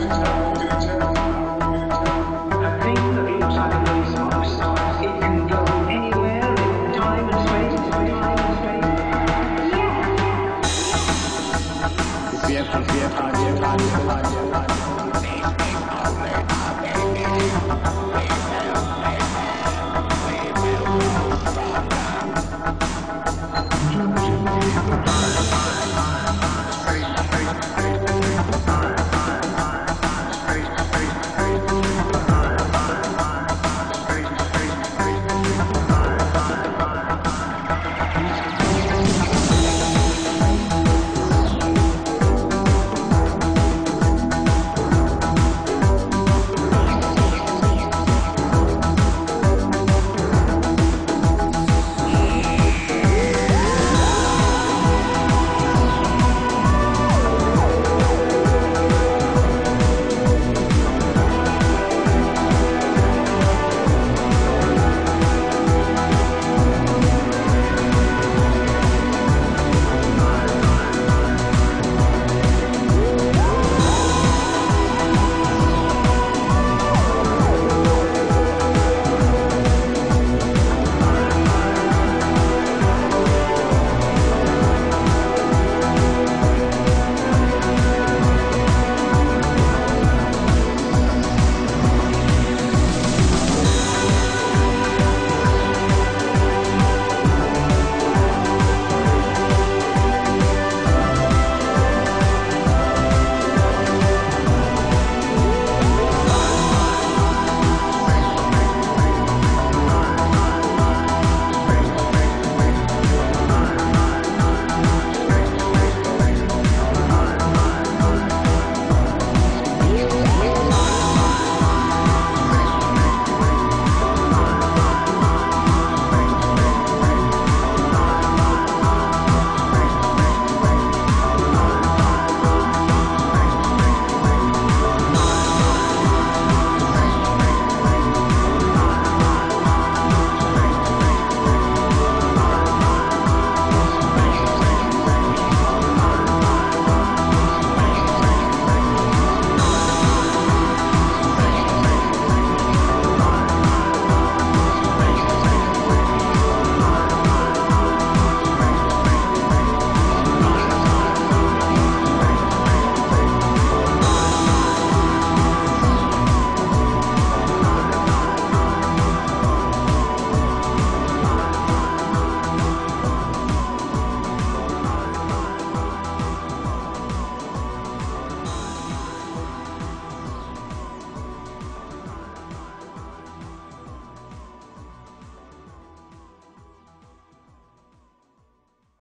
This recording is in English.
Vietnam, Vietnam, Vietnam.